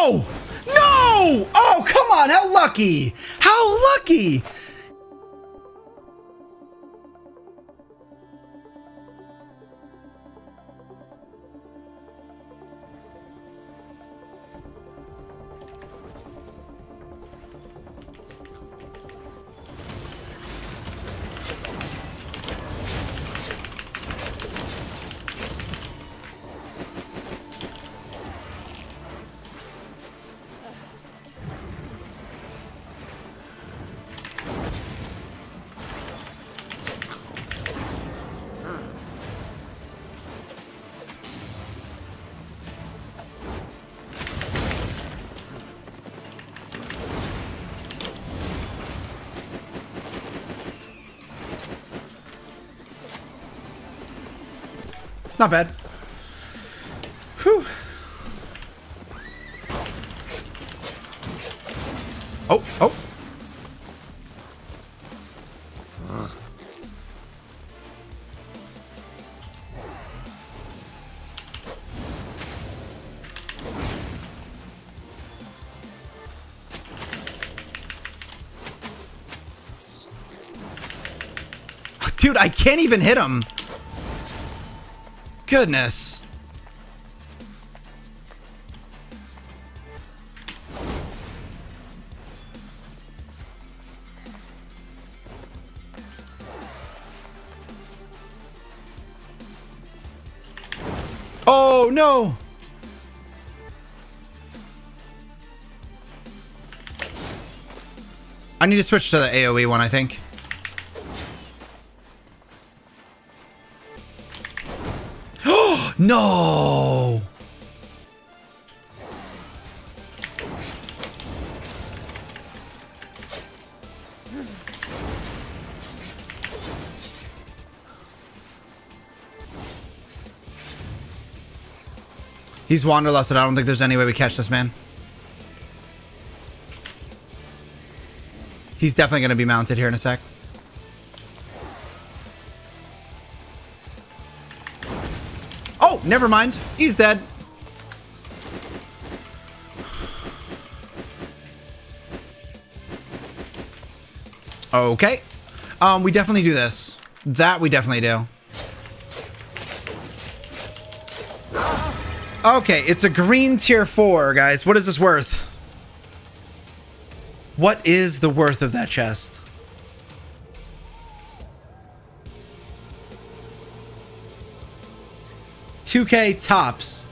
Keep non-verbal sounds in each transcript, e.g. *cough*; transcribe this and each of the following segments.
No! No! Oh, come on. How lucky. How lucky. Not bad. Whew. Oh, oh. Ah. Dude, I can't even hit him. Goodness. Oh, no. I need to switch to the AoE one, I think. No! He's Wanderlust, and I don't think there's any way we catch this man. He's definitely going to be mounted here in a sec. Never mind. He's dead. Okay. Um, we definitely do this. That we definitely do. Okay, it's a green tier 4, guys. What is this worth? What is the worth of that chest? Two K tops.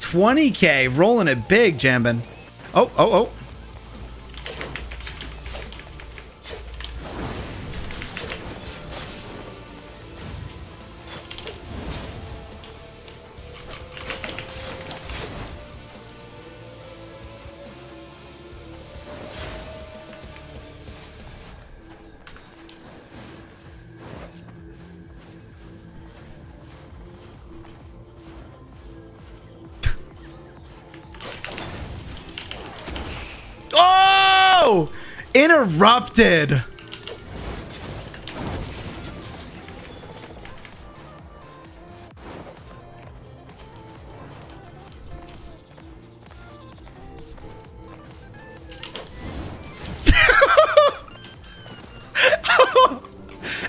20k rolling it big, Jambin. Oh, oh, oh. Interrupted. *laughs*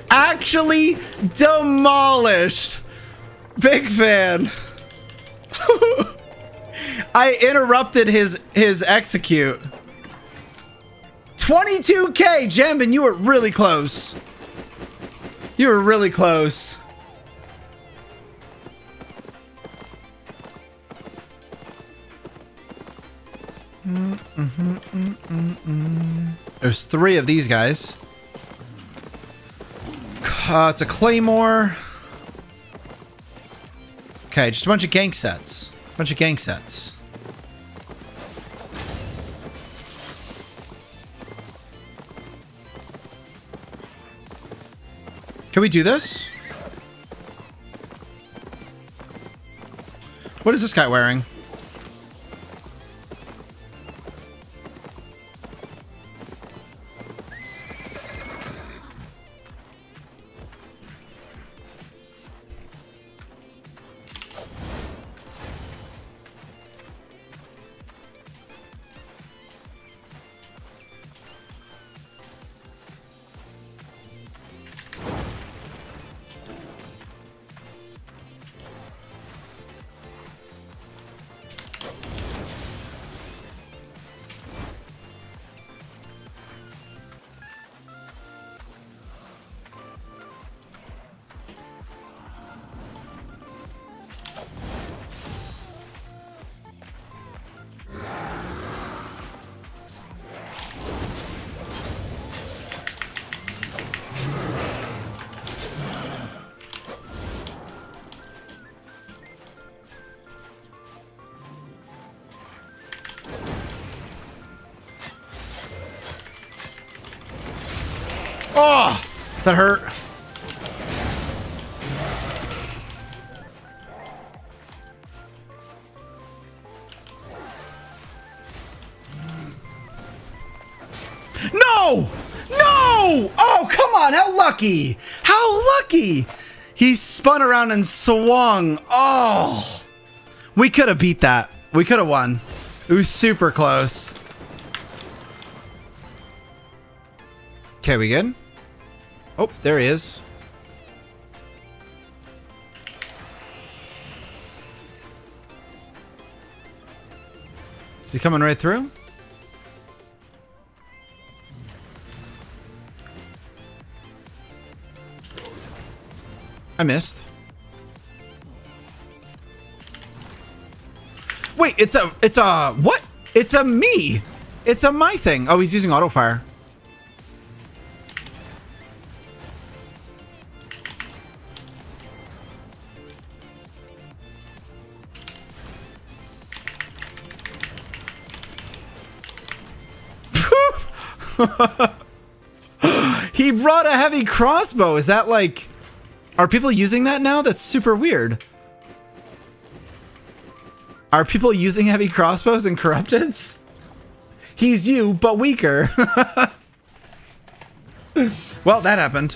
Actually demolished. Big fan. *laughs* I interrupted his his execute. 22k, Jambin, you were really close. You were really close. There's three of these guys. Uh, it's a claymore. Okay, just a bunch of gank sets. A Bunch of gank sets. Can we do this? What is this guy wearing? Oh, that hurt. No! No! Oh, come on. How lucky. How lucky. He spun around and swung. Oh. We could have beat that. We could have won. It was super close. Okay, we good? Oh, there he is. Is he coming right through? I missed. Wait, it's a, it's a, what? It's a me. It's a my thing. Oh, he's using auto fire. *laughs* he brought a heavy crossbow. Is that like... Are people using that now? That's super weird. Are people using heavy crossbows in Corrupteds? He's you, but weaker. *laughs* well, that happened.